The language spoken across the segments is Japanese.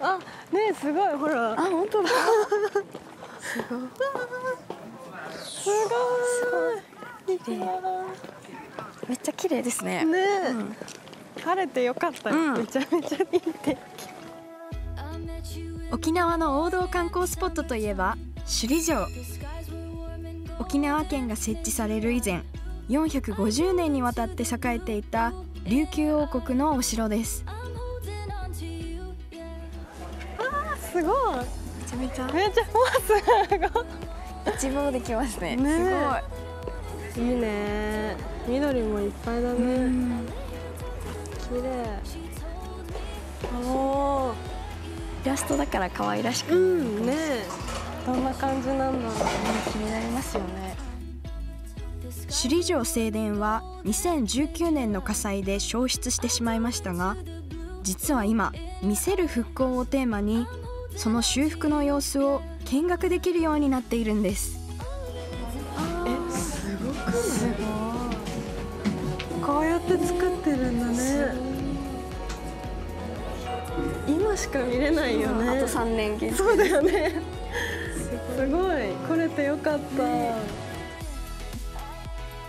あねすごいほら。あ本当だ。すごい。すごい。綺麗めっちゃ綺麗ですね。ね、うん。晴れてよかった。よ、うん。めちゃめちゃいい天沖縄の王道観光スポットといえば首里城。沖縄県が設置される以前450年にわたって栄えていた琉球王国のお城ですすごい。めちゃめちゃ。めっちゃもうすごい。一望できますねねすいいね。緑もいっぱいだごい、ね、うん。綺麗。おー。イラストだから可愛らしく、うんね。どんな感じなんだろう。気になりますよね。首里城正殿は2019年の火災で焼失してしまいましたが実は今「見せる復興」をテーマにその修復の様子を見学できるようになっているんです。えすごくすごい。こうやって作ってるんだね。今しか見れないよね。あと3年限定。そうだよね。すごい。来れてよかった、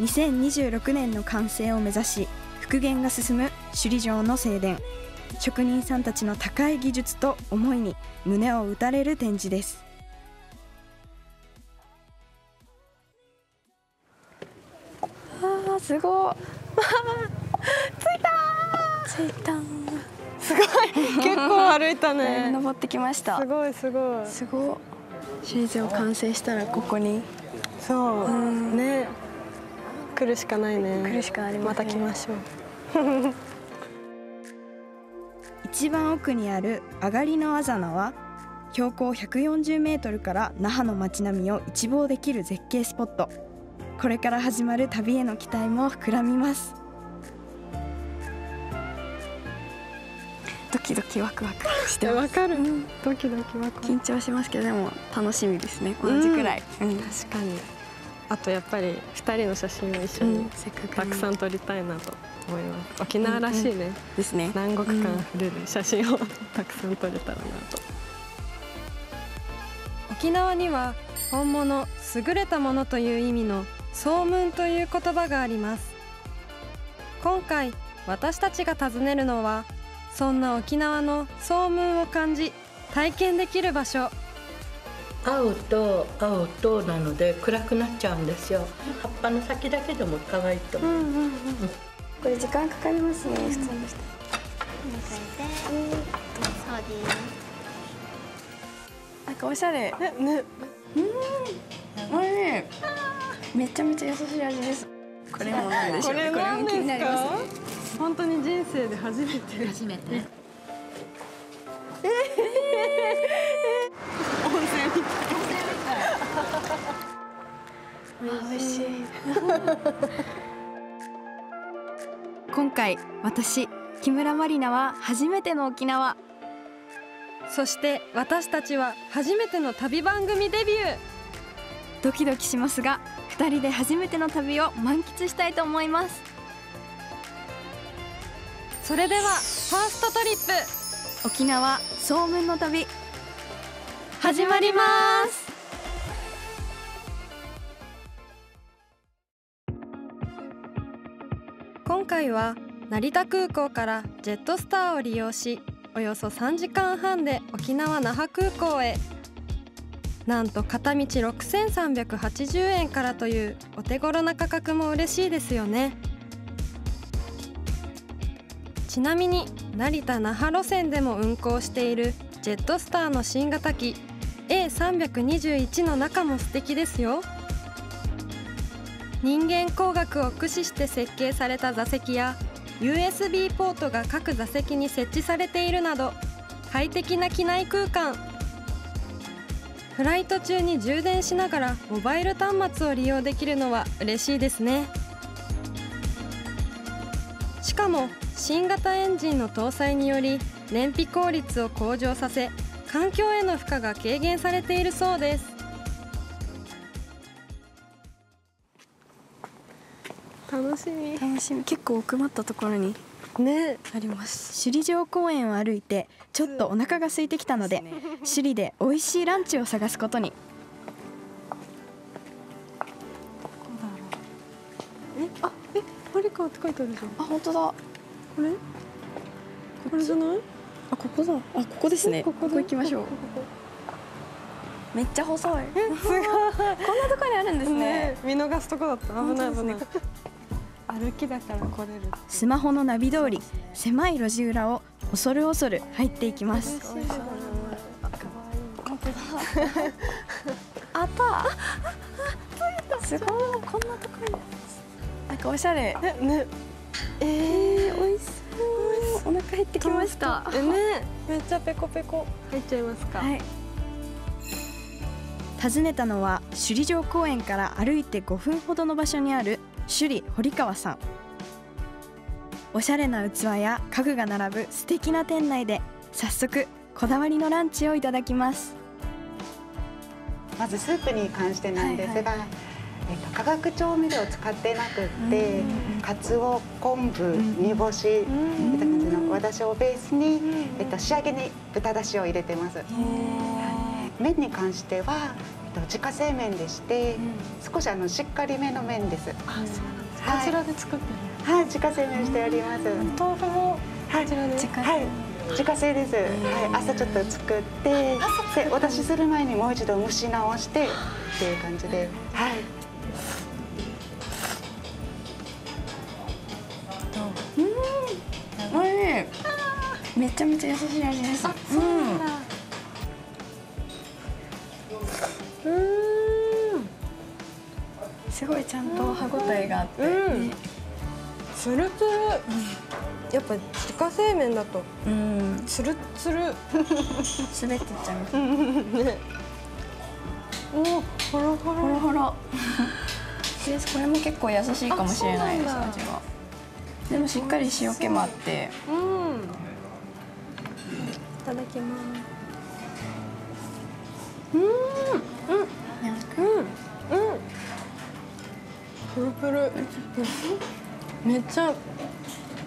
2026年の完成を目指し復元が進む首里城の正殿職人さんたちの高い技術と思いに胸を打たれる展示です。あーすごい。着いた着いたすごい。結構歩いたね。登ってきました。すごいすごい。すごい首里城完成したらここに。そう、うん。ね。来るしかないね。来るしかありません。また来ましょう一番奥にあるあがりのあざなは標高140メートルから那覇の街並みを一望できる絶景スポット。これから始まる旅への期待も膨らみます。ドキドキワクワクしてわかる、うんドキドキワク緊張しますけどでも楽しみですね。同じくらい、うん確かにあとやっぱり二人の写真を一緒にたくさん撮りたいなと思います。沖縄らしいね、ですね。南国感ある写真を たくさん撮れたらなと。沖縄には本物優れたものという意味の総雲という言葉があります。今回私たちが訪ねるのはそんな沖縄の総雲を感じ体験できる場所青と青となので暗くなっちゃうんですよ。葉っぱの先だけでも可愛いと思う、これ時間かかりますね普通にしてなんかおしゃれ。えね。おいしいめちゃめちゃ優しい味です。これもなんでしょう？これ何も気になですか？ります。ね本当に人生で初めて。初めて。温泉みたい美味しい。今回私木村まりなは初めての沖縄。そして私たちは初めての旅番組デビュー。ドキドキしますが2人で初めての旅を満喫したいと思います。それではファーストトリップ。沖縄総雲の旅。始まります。今回は成田空港からジェットスターを利用しおよそ3時間半で沖縄那覇空港へ。なんと片道6380円からというお手頃な価格も嬉しいですよね。ちなみに成田那覇路線でも運行しているジェットスターの新型機 A321 の中も素敵ですよ。人間工学を駆使して設計された座席や USB ポートが各座席に設置されているなど快適な機内空間。フライト中に充電しながらモバイル端末を利用できるのは嬉しいですね。しかも新型エンジンの搭載により燃費効率を向上させ環境への負荷が軽減されているそうです。楽しみ。楽しみ。結構奥まったところにね。あります。首里城公園を歩いてちょっとお腹が空いてきたので首里で美味しいランチを探すことに。えあえマリカって書いてあるじゃん。あ本当だ。これこれじゃない？あここだ。あここですね。ここ行きましょう。めっちゃ細い。えすごい。こんなところにあるんですね。ね見逃すとこだった。危ない危ない。歩きだから来れるスマホのナビ通り狭い路地裏を恐る恐る入っていきます。あったすごいこんなところになんかおしゃれえねえー、そうお腹減ってきました。えねめっちゃペコペコ。入っちゃいますか。はい。訪ねたのは首里城公園から歩いて5分ほどの場所にある首里堀川さん。おしゃれな器や家具が並ぶ素敵な店内で早速こだわりのランチをいただきます。まずスープに関してなんですが、えっと、化学調味料を使ってなくって、かつお昆布、煮干し、いった感じの和だしをベースに、えっと、仕上げに豚だしを入れてます。麺に関しては、えっと、自家製麺でして、少しあのしっかりめの麺です。あそうなんです。はい。こちらで作ってるはい、自家製麺しております。豆腐もはい、こちらで？はい、自家製です。はい、朝ちょっと作って、で、お出しする前にもう一度蒸し直してっていう感じで、はいめちゃめちゃ優しい味です。うーんすごいちゃんと歯ごたえがあって、うん。つるつるやっぱ自家製麺だと。うん。つるつる滑ってっちゃうね。おほろほろほろほろです。これも結構優しいかもしれないですあそうなんだ。味は。でもしっかり塩気もあって。うん。いただきます。うん。うん。うん。うん。プルプルめっちゃ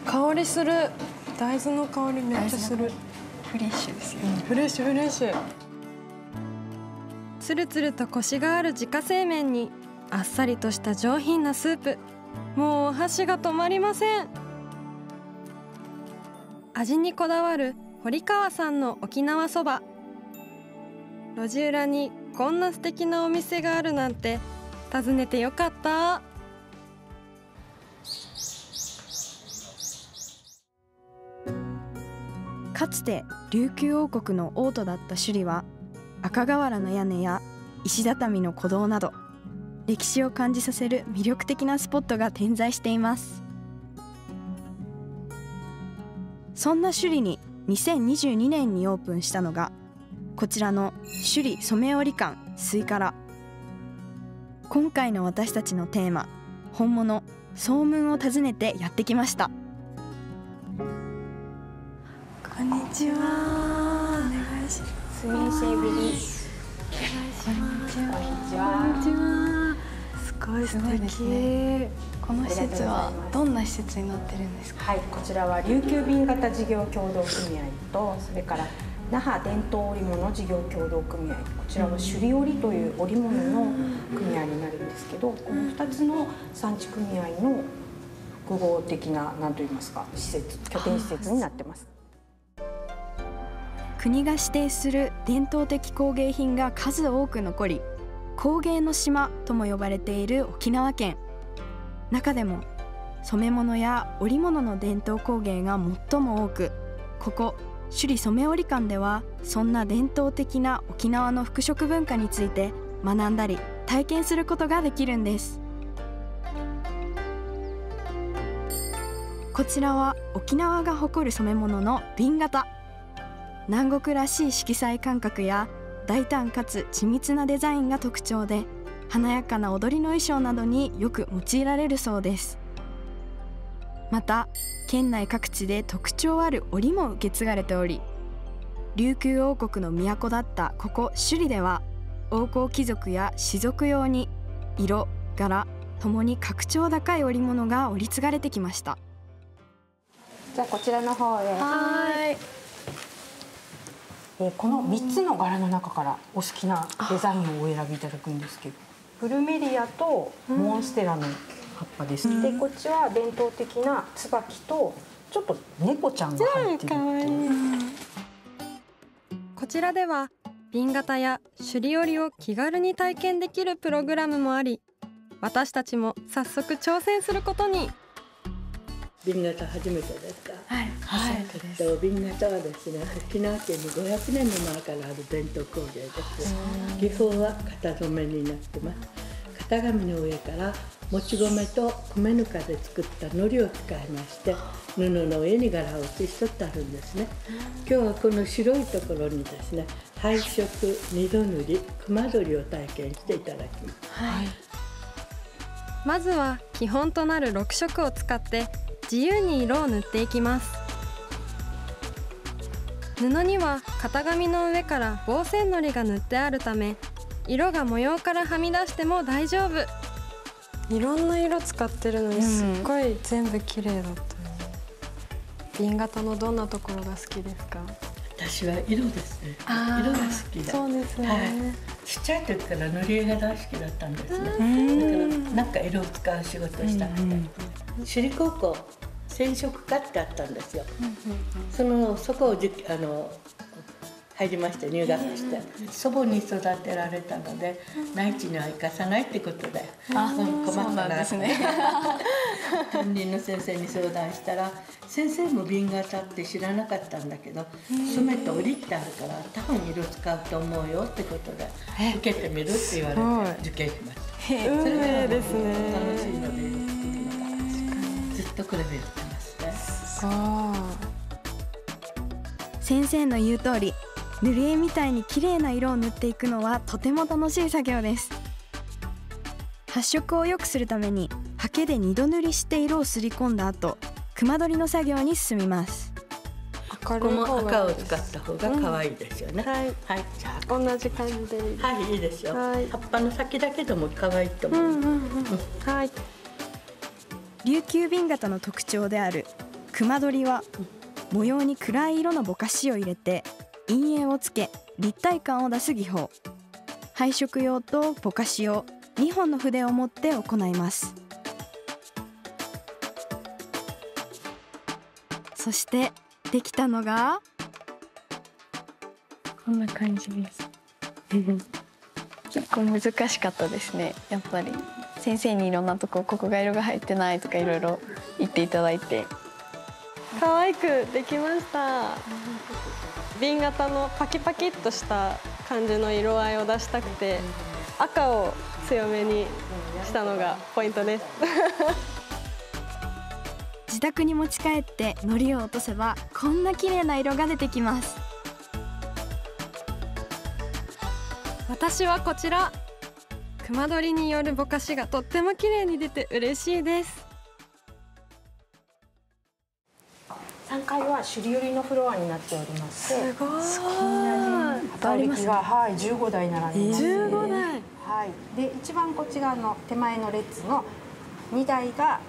香りする大豆の香りめっちゃするフレッシュですよフレッシュフレッシュつるつるとコシがある自家製麺にあっさりとした上品なスープもうお箸が止まりません。味にこだわる堀川さんの沖縄そば。路地裏にこんな素敵なお店があるなんて訪ねてよかった。かつて琉球王国の王都だった首里は赤瓦の屋根や石畳の古道など歴史を感じさせる魅力的なスポットが点在しています。そんな首里に2022年にオープンしたのがこちらの首里染織館スイカラ。今回の私たちのテーマ本物総門を訪ねてやってきました。こんにちは。お願いします。スミンシェビリこんにちは。こんにちは。すごい素すごいですねこの施設はどんな施設になってるんですか？はいこちらは琉球便型事業協同組合とそれから那覇伝統織物事業協同組合こちらは首里織という織物の組合になるんですけどこの2つの産地組合の複合的な何と言いますか施設拠点施設になってます。国が指定する伝統的工芸品が数多く残り、工芸の島とも呼ばれている沖縄県。中でも染め物や織物の伝統工芸が最も多く、ここ首里染織館ではそんな伝統的な沖縄の服飾文化について学んだり体験することができるんです。こちらは沖縄が誇る染め物の瓶型南国らしい色彩感覚や大胆かつ緻密なデザインが特徴で華やかな踊りの衣装などによく用いられるそうです。また県内各地で特徴ある織も受け継がれており琉球王国の都だったここ首里では王侯貴族や士族用に色柄ともに格調高い織物が織り継がれてきました。じゃあこちらの方へ。はい。えーこの3つの柄の中からお好きなデザインをお選びいただくんですけどプルメリアとモンステラの葉っぱです、でこっちは伝統的な椿とちょっと猫ちゃんが入ってるこちらでは瓶型や首里織を気軽に体験できるプログラムもあり私たちも早速挑戦することに瓶型初めてですか？はい。はい。えっと瓶型はですね沖縄県に500年の前からある伝統工芸です。技法は型染めになってます。型紙の上からもち米と米ぬかで作った糊を使いまして布の上に柄を写し取ってあるんですね。今日はこの白いところにですね配色二度塗り熊取りを体験していただきます。まずは基本となる6色を使って自由に色を塗っていきます。布には型紙の上から防線のりが塗ってあるため色が模様からはみ出しても大丈夫。いろんな色使ってるのにすっごい全部綺麗だった、瓶型のどんなところが好きですか？私は色ですね。色が好きだ。そうですね、はい、ちっちゃい時から塗り絵が大好きだったんですね。だからなんか色を使う仕事をしたくて、首里高校染色科ってあったんですよ。そのそこをじあの入りまして入学して、祖母に育てられたので、内地には行かさないってことで、うん困ったなって。担任の先生に相談したら先生も瓶型って知らなかったんだけど染めと織りってあるから多分色使うと思うよってことで受けてみるって言われて受験しました。それね楽しいので色作るのがずっとこれでやってますね先生の言う通り塗り絵みたいに綺麗な色を塗っていくのはとても楽しい作業です。発色を良くするためにハケで二度塗りして色をすり込んだ後熊取りの作業に進みます。明ここも赤を使った方が可愛いですよね、はい。はい。じゃ同じ感じで。いいあはいいいでしょう、はい。葉っぱの先だけでも可愛いと思う、はい。琉球瓶型の特徴である熊取りは模様に暗い色のぼかしを入れて陰影をつけ立体感を出す技法配色用とぼかし用2本の筆を持って行いますそしてできたのがこんな感じです。結構難しかったですね。やっぱり先生にいろんなとこここが色が入ってないとかいろいろ言っていただいて、可愛くできました瓶型のパキパキっとした感じの色合いを出したくて赤を強めにしたのがポイントです。自宅に持ち帰って糊を落とせばこんな綺麗な色が出てきます。私はこちら。熊取りによるぼかしがとっても綺麗に出て嬉しいです3階は首里織のフロアになっておりましてごい。型織機が、はい、15台並んでます、15台はい、で一番こっち側の手前の列の2台が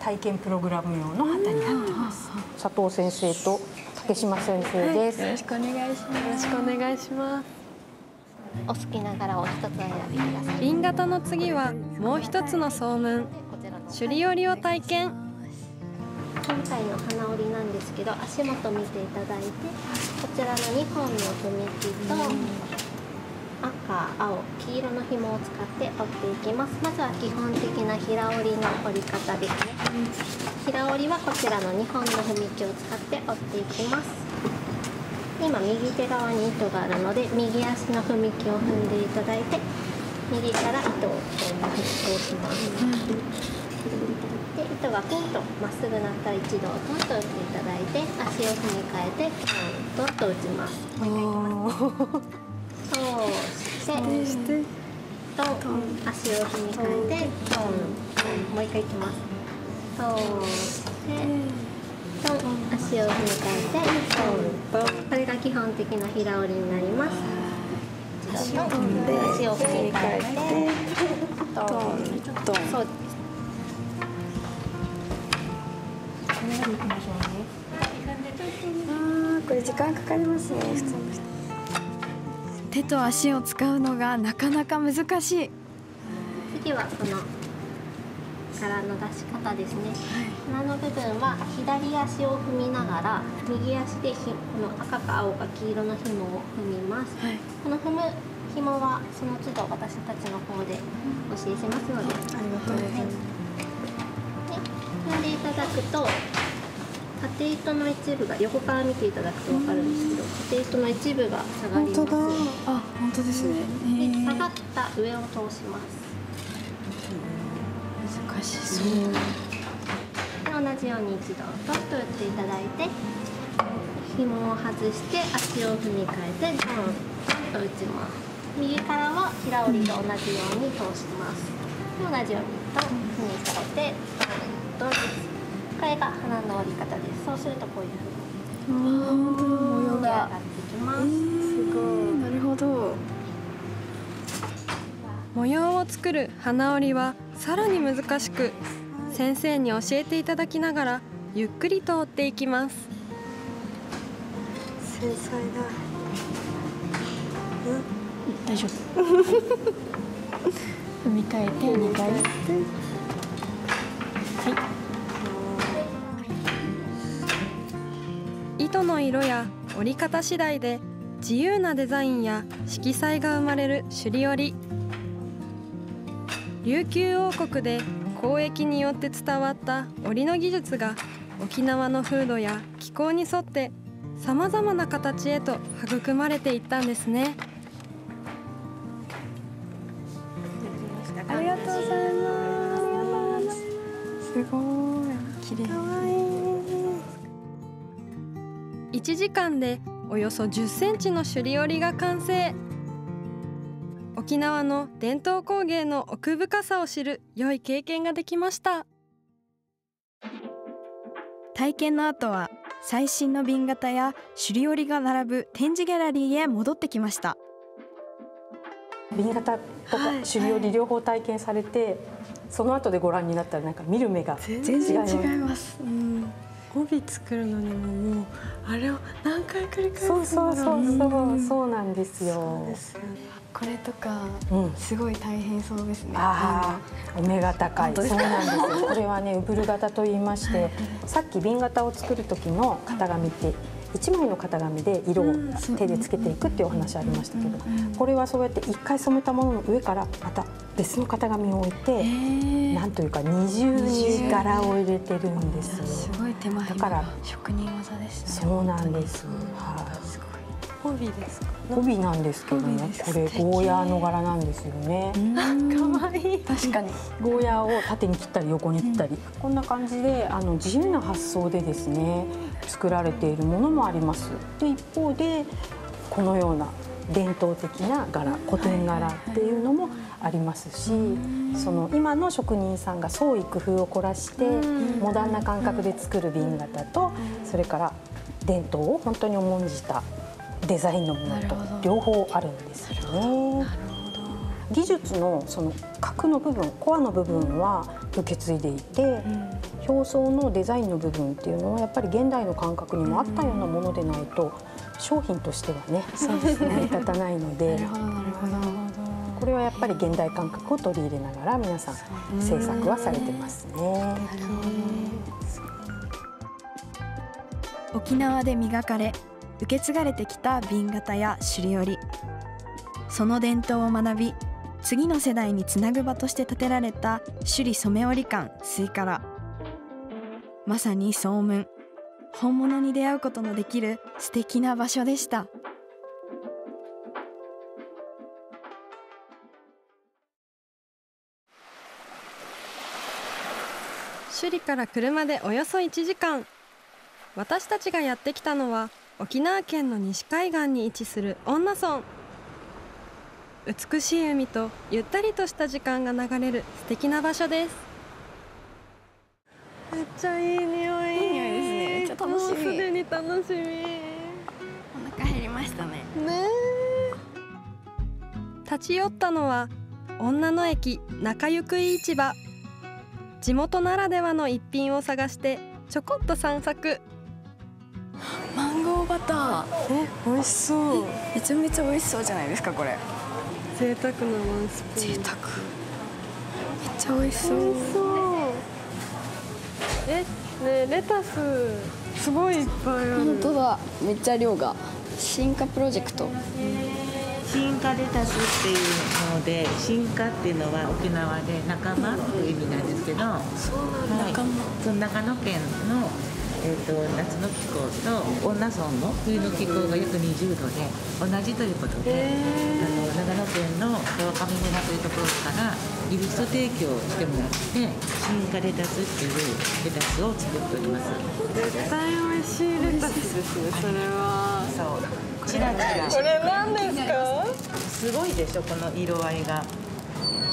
体験プログラム用の旗になってます。佐藤先生と竹島先生です、よろしくお願いします。よろしくお願いします。お好きな柄を一つお選びください。瓶型の次はもう一つの総務。こちらの首里織を体験今回の花織なんですけど足元見ていただいてこちらの2本の踏切と赤青黄色の紐を使って織っていきます。まずは基本的な平織りの織り方ですね。平織りはこちらの2本の踏切を使って織っていきます。今右手側に糸があるので右足の踏み木を踏んでいただいて右から糸をこう通します。で糸がピンとまっすぐなったら一度トンと打っていただいて足を踏み替えてトントンと打ちます。もう一回いきますそう。してトン足を踏み替えてトンもう一回いきます。そう。してトン足を踏み替えてトンこれが基本的な平織りになります。足を踏んで足を踏み替えてトントン。そうでいきましょうね。これ時間かかりますね普通の人。手と足を使うのがなかなか難しい。次はその柄の出し方ですね、花の部分は左足を踏みながら右足でひこの赤か青か黄色の紐を踏みます、この踏む紐はその都度私たちの方でお教えしますので。ありがとうございます、で踏んでいただくと縦糸の一部が横から見ていただくと分かるんですけど縦糸の一部が下がります。あ本当ですね。で下がった上を通します。難しそう。で同じように一度トッと打っていただいて紐を外して足を踏み替えてドンドンと打ちます。右からは平折りと同じように通します。で同じようにと踏み替えてドンドンですこれが花の折り方ですそうするとこういうふうに。模様が。上がってきます、すごいなるほど。模様を作る花織りはさらに難しく先生に教えていただきながらゆっくりと折っていきます。繊細だ。大丈夫。踏み替えて2回はい糸の色や折り方次第で自由なデザインや色彩が生まれる首里織。琉球王国で交易によって伝わった織の技術が沖縄の風土や気候に沿ってさまざまな形へと育まれていったんですね。時間でおよそ10センチの首里織が完成。沖縄の伝統工芸の奥深さを知る良い経験ができました。体験の後は最新の瓶型や首里織が並ぶ展示ギャラリーへ戻ってきました。瓶型とか首里織両方体験されて、その後でご覧になったらなんか見る目が全然違います、うん、帯作るのにももうあれを何回繰り返すそうそうそうそう、んそうなんですよ。すよねこれとかうんすごい大変そうですねああ、お目が高い。そうなんですよ。これはね、ウブル型と言いまして、さっき瓶型を作る時の型紙って。一枚の型紙で色を手でつけていくっていうお話ありましたけど、これはそうやって一回染めたものの上からまた別の型紙を置いて、なんというか二重に柄を入れてるんですよ。すごい手間だから職人技ですねそうなんです。はい。帯ですか？帯なんですけどね、これゴーヤーの柄なんですよね。かわいい確かに。ゴーヤーを縦に切ったり横に切ったり、こんな感じであの自由な発想でですね作られているものもあります。で一方でこのような伝統的な柄古典柄っていうのもありますし、その今の職人さんが創意工夫を凝らしてモダンな感覚で作る瓶型と、それから伝統を本当に重んじたデザインのものと両方あるんですよね。技術のその核の部分コアの部分は受け継いでいて、表層のデザインの部分っていうのはやっぱり現代の感覚にも合ったようなものでないと商品としてはね成り立たないので。これはやっぱり現代感覚を取り入れながら皆さん制作はされてますね。沖縄で磨かれ受け継がれてきた瓶型や首里織。その伝統を学び次の世代につなぐ場として建てられた首里染織館スイカラまさに総務本物に出会うことのできる素敵な場所でした。首里から車でおよそ1時間。私たちがやってきたのは沖縄県の西海岸に位置する恩納村。美しい海とゆったりとした時間が流れる素敵な場所です。めっちゃいい匂い。いい匂いですね。めっちゃ楽しみ。もうすでに楽しみ。お腹減りましたね。ね。立ち寄ったのは女の駅中ゆくい市場。地元ならではの一品を探してちょこっと散策マンゴーバター。え美味しそう。めちゃめちゃ美味しそうじゃないですかこれ。贅沢なワンスプーン。贅沢。めっちゃ美味しそう。そう。えねレタスすごいいっぱいある。本当だ。めっちゃ量が。進化プロジェクト。進化レタスっていうので進化っていうのは沖縄で仲間という意味なんですけど。はい、その長野県の、えー、と夏の気候と恩納村の冬の気候が約20度で同じということで、あの長野県の川上村というところからギフト提供してもらって進化レタスっていうレタスを作っております。絶対美味しいレタスですねそれは。そう。チラチラこれ何ですか？すごいでしょこの色合いが。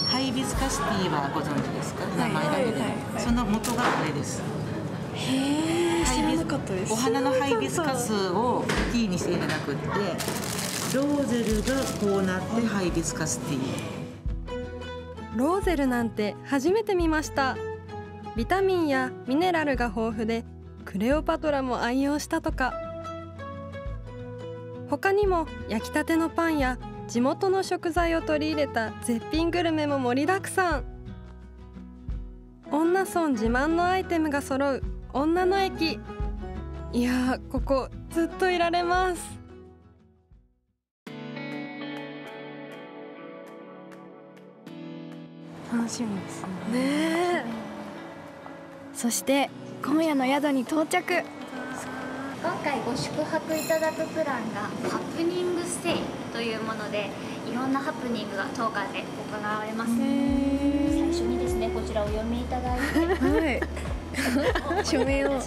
ハイビスカスティーはご存知ですか？名前だけで、その元がこれです。へえお花のハイビスカスをティーにしていただくって。ローゼルがこうなって。ハイビスカスティーローゼルなんて初めて見ました。ビタミンやミネラルが豊富でクレオパトラも愛用したとか。他にも焼きたてのパンや地元の食材を取り入れた絶品グルメも盛りだくさん。女村自慢のアイテムが揃う女の駅。いやーここずっといられます。楽しみですね。ねそして今夜の宿に到着。今回ご宿泊いただくプランがハプニングステイというものでいろんなハプニングが当館で行われます。最初にですねこちらをお読みいただいて。はい 署名をはい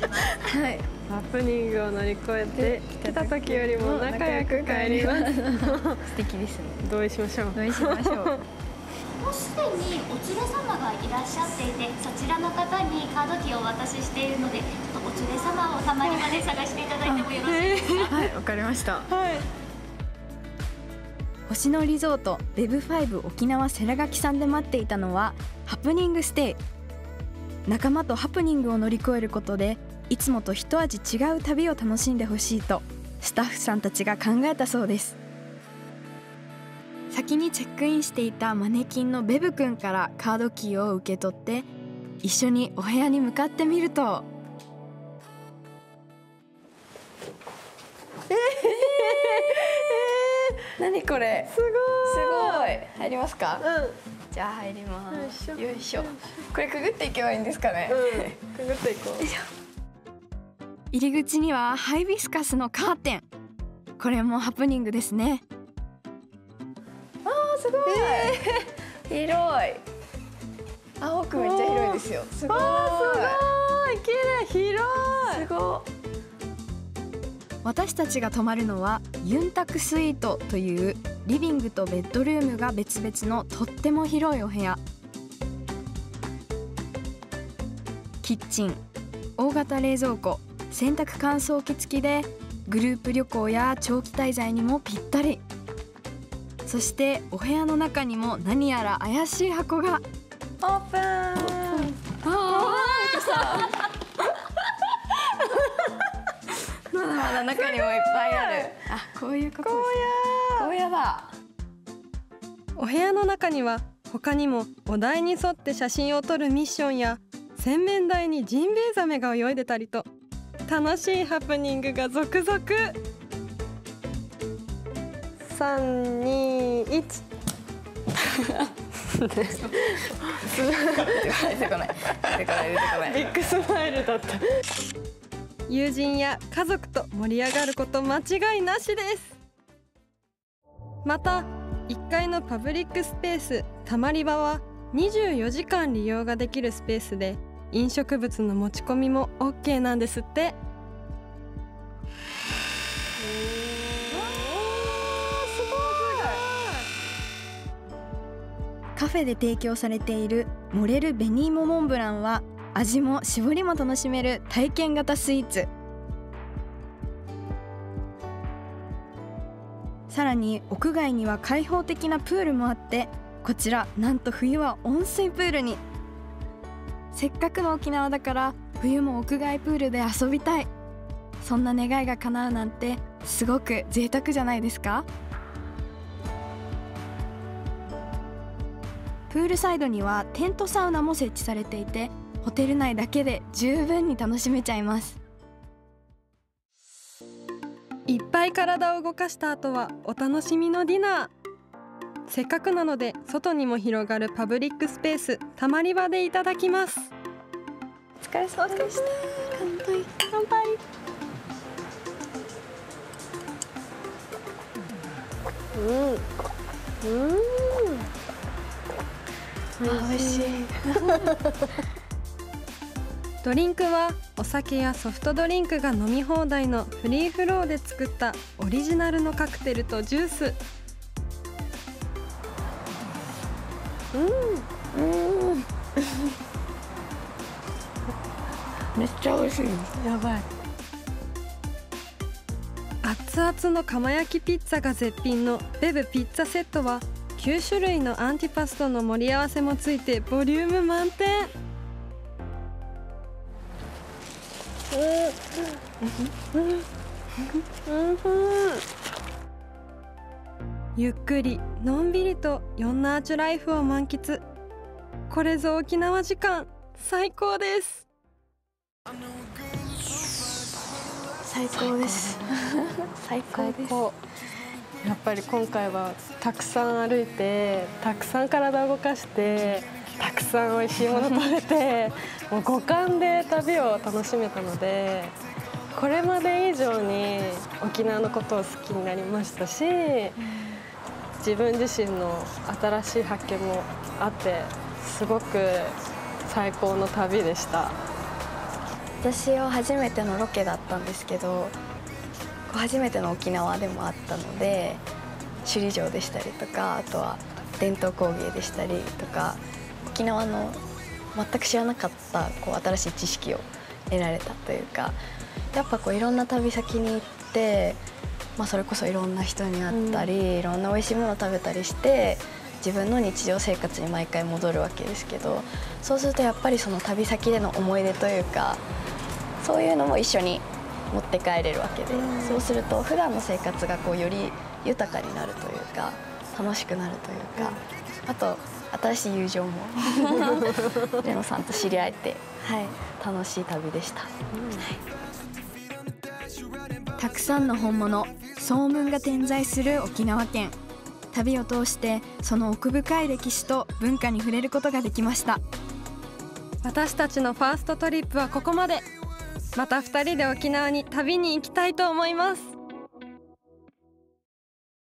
ハプニングを乗り越えて来た時よりも仲良く帰ります。素敵ですね。同意しましょう。同意しましょう。もうすでにお連れ様がいらっしゃっていてそちらの方にカードキーをお渡ししているのでちょっとお連れ様をたまりまで探していただいてもよろしいですか？はいわかりました。はい。星野リゾートベブ5沖縄世良垣さんで待っていたのはハプニングステイ仲間とハプニングを乗り越えることでいつもと一味違う旅を楽しんでほしいとスタッフさんたちが考えたそうです。先にチェックインしていたマネキンのベブくんからカードキーを受け取って一緒にお部屋に向かってみると。ええ何これすごいすごい入りますかうんじゃあ入ります。よいしょ。これくぐっていけばいいんですかね、うん。くぐっていこう。入り口にはハイビスカスのカーテン。これもハプニングですね。あーすごい、広い。あ奥めっちゃ広いですよ。すごい。い。綺麗。広い。すご私たちが泊まるのはユンタクスイートというリビングとベッドルームが別々のとっても広いお部屋。キッチン大型冷蔵庫洗濯乾燥機付きでグループ旅行や長期滞在にもぴったり。そしてお部屋の中にも何やら怪しい箱が。オープン。あ まだまだ中にもいっぱいある。あこういうことですね荒野だお部屋の中には他にもお題に沿って写真を撮るミッションや洗面台にジンベエザメが泳いでたりと楽しいハプニングが続々。三二一出てこない出てこない出てこないビッグスマイルだった。友人や家族と盛り上がること間違いなしですまた1階のパブリックスペースたまり場は24時間利用ができるスペースで飲食物の持ち込みも OK なんですって。カフェで提供されているモレルベニーモモンブランは味も絞りも楽しめる体験型スイーツ。さらに屋外には開放的なプールもあってこちらなんと冬は温水プールに。せっかくの沖縄だから冬も屋外プールで遊びたい。そんな願いが叶うなんてすごく贅沢じゃないですか。プールサイドにはテントサウナも設置されていてホテル内だけで十分に楽しめちゃいます。いっぱい体を動かした後はお楽しみのディナー。せっかくなので外にも広がるパブリックスペースたまり場でいただきます。お疲れ様でした。乾杯。乾杯。うん。うん。美味しい ドリンクはお酒やソフトドリンクが飲み放題のフリーフローで作ったオリジナルのカクテルとジュース。うん。うん。めっちゃ美味しい。やばい。熱々の釜焼きピッツァが絶品のベブピッツァセットは9種類のアンティパストの盛り合わせもついてボリューム満点ゆっくりのんびりとヨンナーチュライフを満喫。これぞ沖縄時間。最高です。最高です。最高です。やっぱり今回はたくさん歩いてたくさん体を動かしてたくさん美味しいもの食べて もう五感で旅を楽しめたのでこれまで以上に沖縄のことを好きになりましたし自分自身の新しい発見もあってすごく最高の旅でした。私は初めてのロケだったんですけど初めての沖縄でもあったので首里城でしたりとかあとは伝統工芸でしたりとか沖縄の全く知らなかったこう新しい知識を得られたというかやっぱこういろんな旅先に行って、まあ、それこそいろんな人に会ったり、うん、いろんな美味しいものを食べたりして自分の日常生活に毎回戻るわけですけどそうするとやっぱりその旅先での思い出というかそういうのも一緒に持って帰れるわけで、うん、そうすると普段の生活がこうより豊かになるというか楽しくなるというか、うん、あと新しい友情も。レノさんと知り合えて、はい、楽しい旅でした、うんはい、たくさんの本物総文が点在する沖縄県。旅を通してその奥深い歴史と文化に触れることができました。私たちのファーストトリップはここまで。また2人で沖縄に旅に行きたいと思います